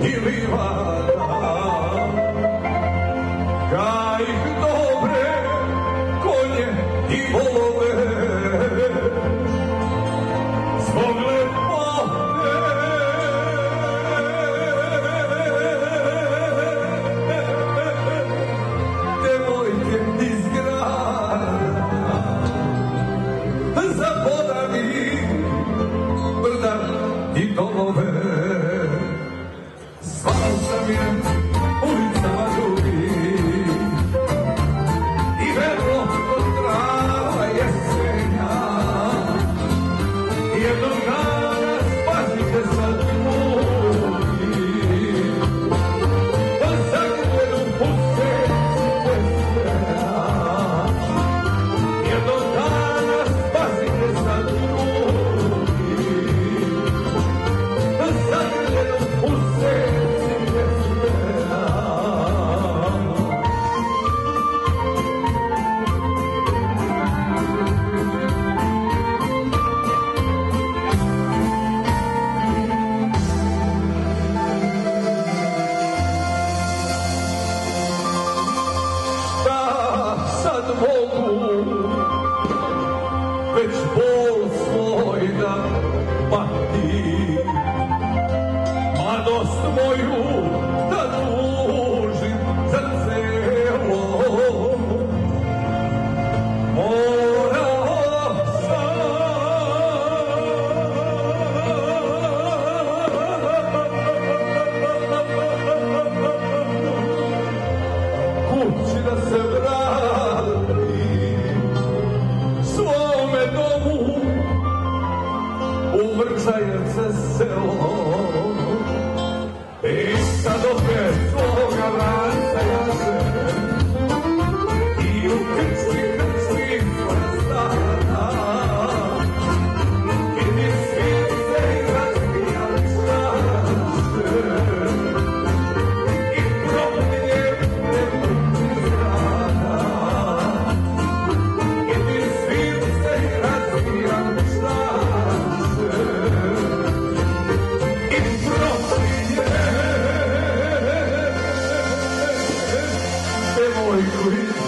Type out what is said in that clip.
Deliver Bogu, već bol svoj da pati, mladost moju Giants and Silver. Hallelujah.